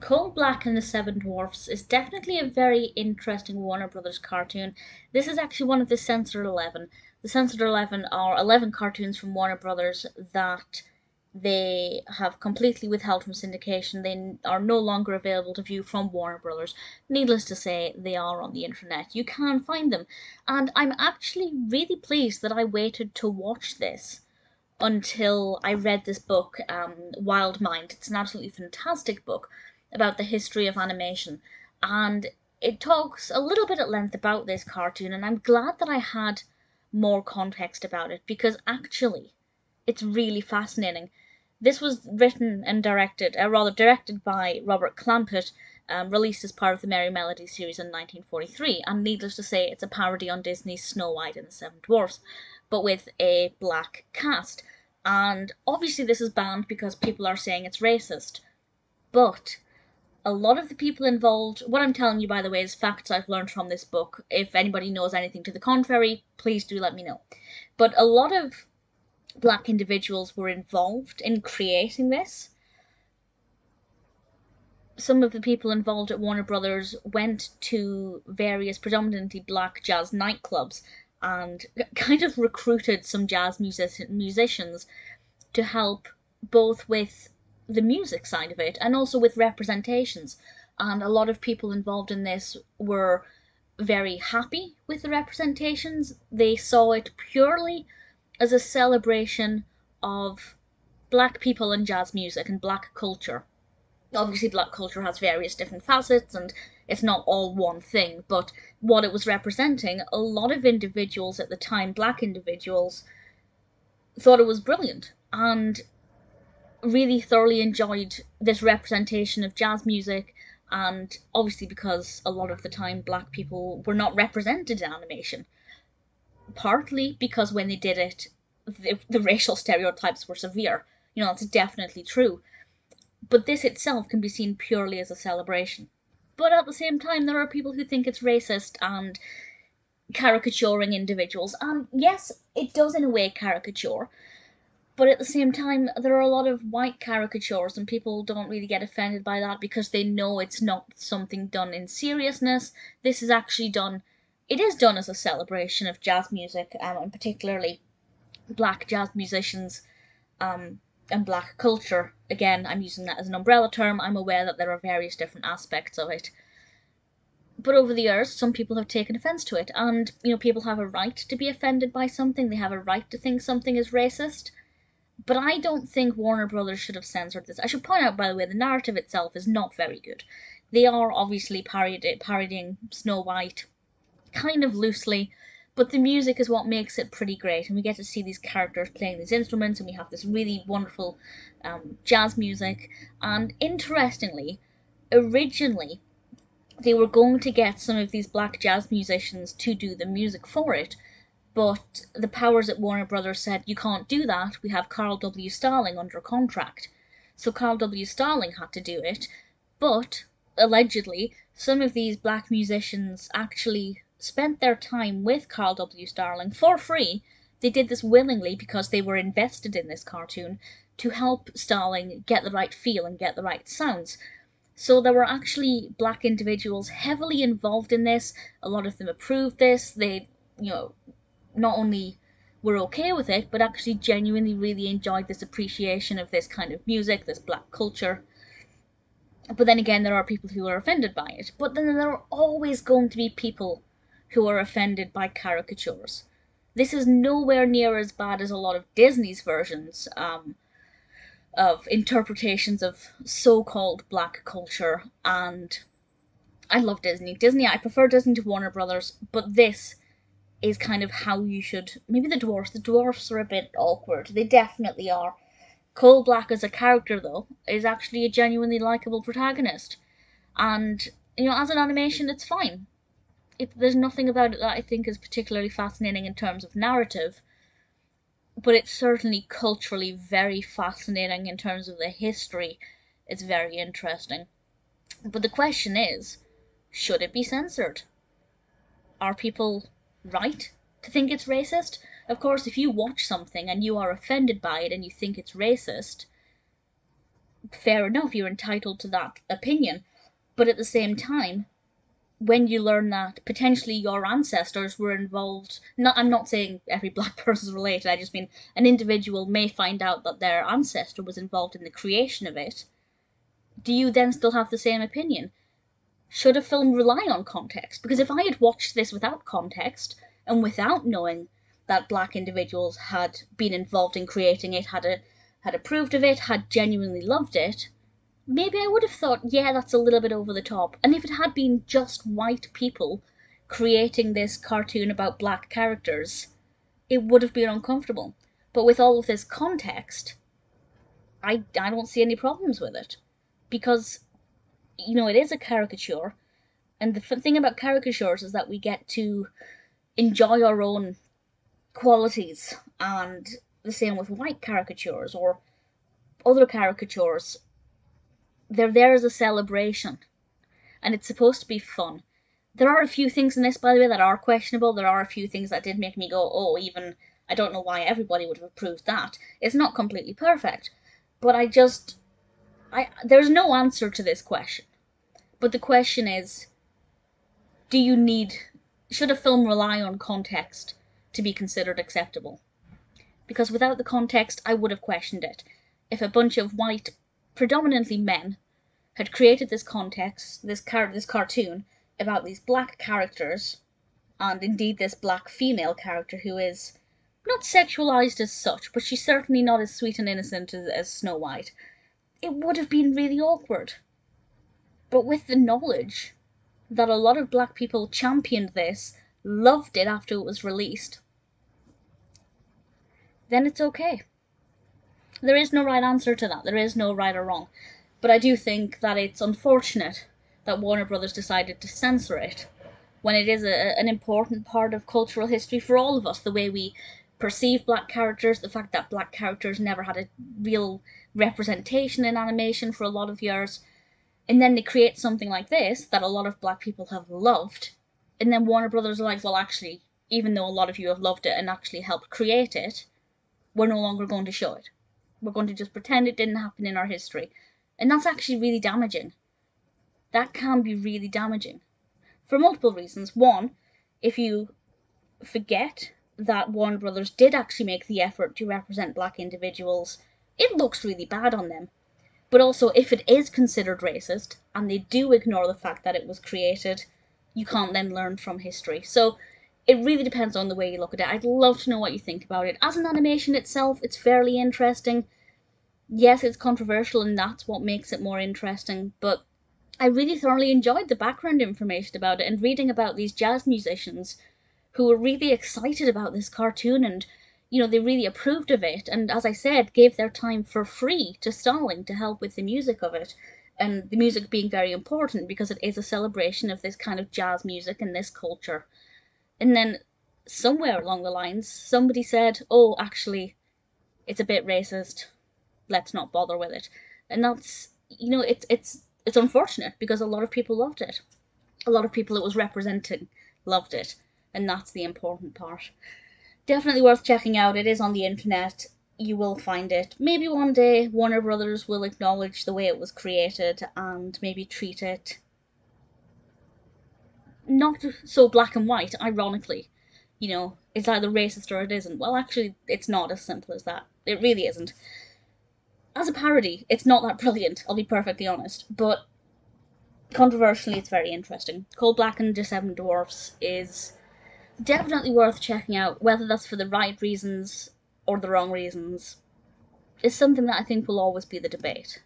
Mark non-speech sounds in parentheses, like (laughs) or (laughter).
Coal Black and the Seven Dwarfs is definitely a very interesting Warner Brothers cartoon. This is actually one of the Censored 11. The Censored 11 are 11 cartoons from Warner Brothers that they have completely withheld from syndication. They are no longer available to view from Warner Brothers. Needless to say, they are on the internet. You can find them. And I'm actually really pleased that I waited to watch this until I read this book, um, Wild Mind. It's an absolutely fantastic book about the history of animation. And it talks a little bit at length about this cartoon, and I'm glad that I had more context about it because actually it's really fascinating. This was written and directed, or uh, rather directed by Robert Clampett, um, released as part of the Merrie Melody series in 1943, and needless to say, it's a parody on Disney's Snow White and the Seven Dwarfs, but with a black cast. And obviously, this is banned because people are saying it's racist. But a lot of the people involved, what I'm telling you, by the way, is facts I've learned from this book. If anybody knows anything to the contrary, please do let me know. But a lot of black individuals were involved in creating this. Some of the people involved at Warner Brothers went to various predominantly black jazz nightclubs and (laughs) kind of recruited some jazz music- musicians to help both with the music side of it and also with representations. And a lot of people involved in this were very happy with the representations. They saw it purely as a celebration of black people and jazz music and black culture. Obviously, black culture has various different facets and it's not all one thing, but what it was representing, a lot of individuals at the time, black individuals, thought it was brilliant. And really thoroughly enjoyed this representation of jazz music and obviously because a lot of the time black people were not represented in animation. Partly because when they did it the, the racial stereotypes were severe. You know that's definitely true. But this itself can be seen purely as a celebration. But at the same time there are people who think it's racist and caricaturing individuals. And yes it does in a way caricature but at the same time, there are a lot of white caricatures, and people don't really get offended by that because they know it's not something done in seriousness. This is actually done, it is done as a celebration of jazz music, um, and particularly black jazz musicians um, and black culture. Again, I'm using that as an umbrella term. I'm aware that there are various different aspects of it. But over the years, some people have taken offense to it, and you know, people have a right to be offended by something. They have a right to think something is racist. But I don't think Warner Brothers should have censored this. I should point out, by the way, the narrative itself is not very good. They are obviously parody- parodying Snow White, kind of loosely, but the music is what makes it pretty great. And we get to see these characters playing these instruments, and we have this really wonderful um, jazz music. And interestingly, originally, they were going to get some of these black jazz musicians to do the music for it but the powers at Warner Brothers said, you can't do that. We have Carl W. Stalling under contract. So Carl W. Stalling had to do it. But, allegedly, some of these black musicians actually spent their time with Carl W. Stalling for free. They did this willingly because they were invested in this cartoon to help Starling get the right feel and get the right sounds. So there were actually black individuals heavily involved in this. A lot of them approved this. They, you know, not only were okay with it, but actually genuinely really enjoyed this appreciation of this kind of music, this black culture. But then again, there are people who are offended by it. But then there are always going to be people who are offended by caricatures. This is nowhere near as bad as a lot of Disney's versions um, of interpretations of so called black culture. And I love Disney. Disney, I prefer Disney to Warner Brothers, but this is kind of how you should. Maybe the dwarfs. The dwarfs are a bit awkward. They definitely are. Coal Black as a character, though, is actually a genuinely likable protagonist, and you know, as an animation, it's fine. It, there's nothing about it that I think is particularly fascinating in terms of narrative, but it's certainly culturally very fascinating in terms of the history. It's very interesting. But the question is, should it be censored? Are people right to think it's racist. Of course, if you watch something and you are offended by it and you think it's racist, fair enough, you're entitled to that opinion. But at the same time, when you learn that potentially your ancestors were involved, not I'm not saying every black (laughs) person is related, I just mean an individual may find out that their ancestor was involved in the creation of it. Do you then still have the same opinion? Should a film rely on context? Because if I had watched this without context and without knowing that black individuals had been involved in creating it, had a, had approved of it, had genuinely loved it, maybe I would have thought, yeah, that's a little bit over the top. And if it had been just white people creating this cartoon about black characters, it would have been uncomfortable. But with all of this context, I, I don't see any problems with it. Because, you know, it is a caricature. And the thing about caricatures is that we get to enjoy our own qualities and the same with white caricatures or other caricatures. They're there as a celebration and it's supposed to be fun. There are a few things in this, by the way, that are questionable. There are a few things that did make me go, oh, even I don't know why everybody would have approved that. It's not completely perfect, but I just, I there's no answer to this question. But the question is, do you need, should a film rely on context to be considered acceptable. Because without the context, I would have questioned it. If a bunch of white, predominantly men, had created this context, this car- this cartoon about these black characters, and indeed this black female character who is not sexualized as such, but she's certainly not as sweet and innocent as, as Snow White, it would have been really awkward. But with the knowledge that a lot of black people championed this loved it after it was released, then it's okay. There is no right answer to that. There is no right or wrong. But I do think that it's unfortunate that Warner Brothers decided to censor it when it is a, an important part of cultural history for all of us. The way we perceive black characters, the fact that black characters never had a real representation in animation for a lot of years. And then they create something like this that a lot of black people have loved and then Warner Brothers are like, well, actually, even though a lot of you have loved it and actually helped create it, we're no longer going to show it. We're going to just pretend it didn't happen in our history. And that's actually really damaging. That can be really damaging. For multiple reasons. One, if you forget that Warner Brothers did actually make the effort to represent black individuals, it looks really bad on them. But also, if it is considered racist, and they do ignore the fact that it was created you can't then learn from history. So it really depends on the way you look at it. I'd love to know what you think about it. As an animation itself, it's fairly interesting. Yes, it's controversial, and that's what makes it more interesting, but I really thoroughly enjoyed the background information about it and reading about these jazz musicians who were really excited about this cartoon and you know they really approved of it and as I said gave their time for free to Stalling to help with the music of it and the music being very important because it is a celebration of this kind of jazz music and this culture. And then somewhere along the lines, somebody said, "Oh, actually, it's a bit racist. Let's not bother with it." And that's you know, it's it's it's unfortunate because a lot of people loved it. A lot of people it was representing loved it, and that's the important part. Definitely worth checking out. It is on the internet you will find it. Maybe one day Warner Brothers will acknowledge the way it was created and maybe treat it not so black and white, ironically. You know, it's either racist or it isn't. Well, actually, it's not as simple as that. It really isn't. As a parody, it's not that brilliant, I'll be perfectly honest, but controversially, it's very interesting. Coal Black and the Seven Dwarfs is definitely worth checking out, whether that's for the right reasons or the wrong reasons is something that I think will always be the debate.